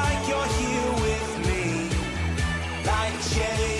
Like you're here with me, like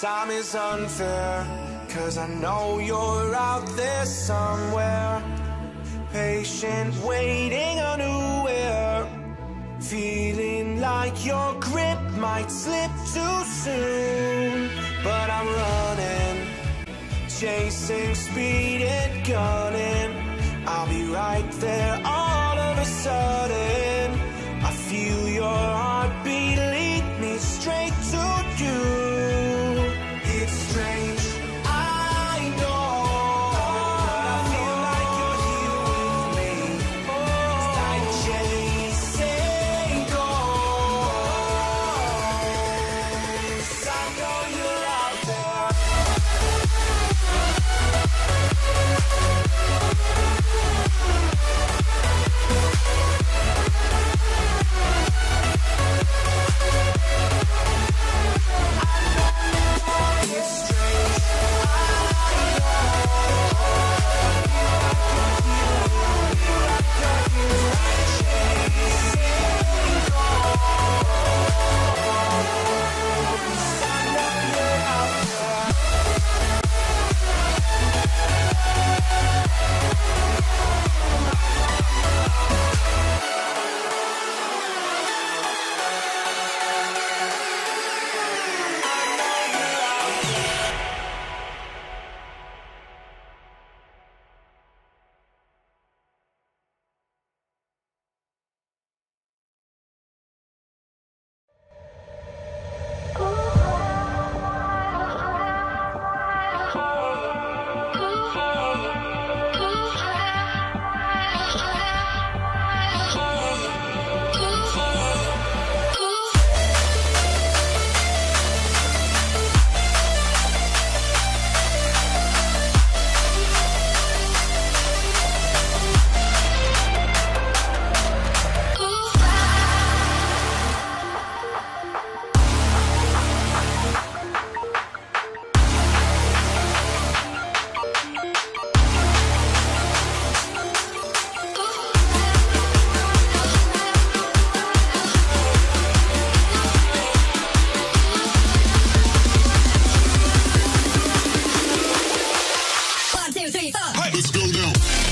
Time is unfair, cause I know you're out there somewhere. Patient, waiting unaware. Feeling like your grip might slip too soon. But I'm running, chasing speed and gunning. I'll be right there all of a sudden. I feel your heartbeat Let's go now.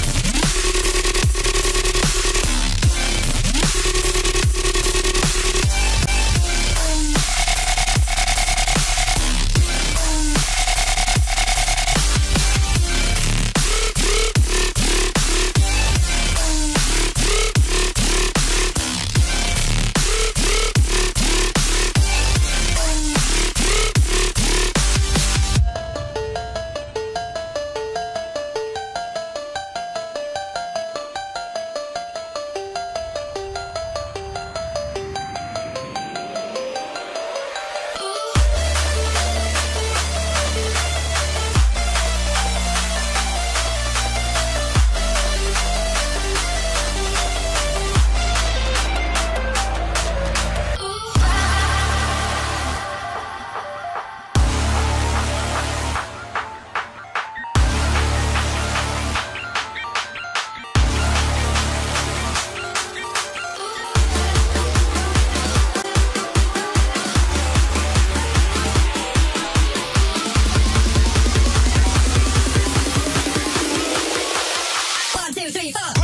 Ibiza.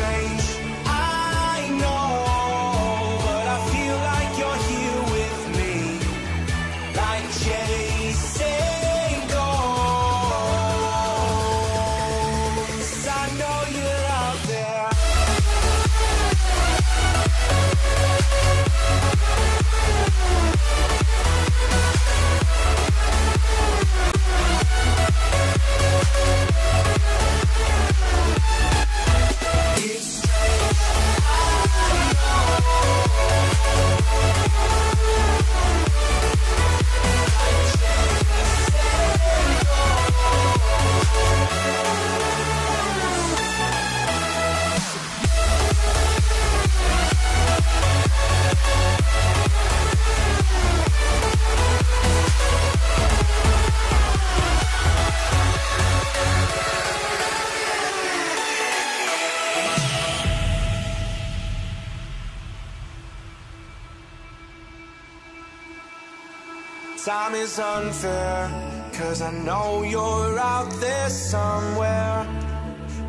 Strange, Time is unfair, cause I know you're out there somewhere.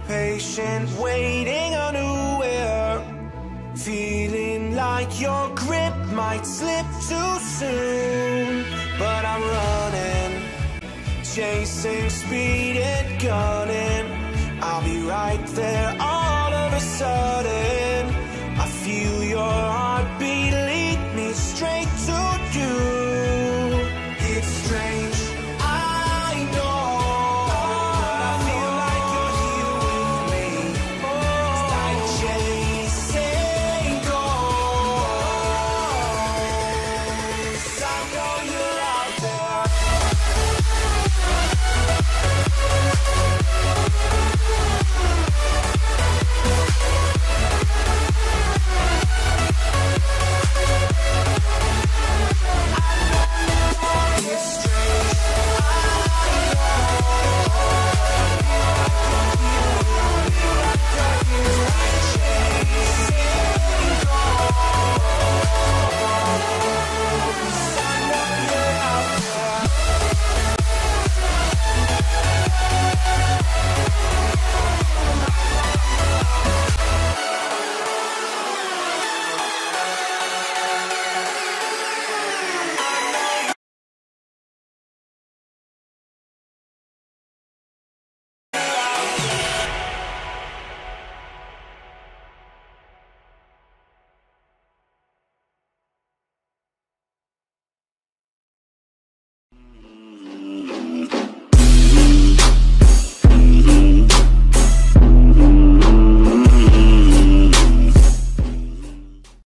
Patient, waiting unaware. Feeling like your grip might slip too soon. But I'm running, chasing speed and gunning.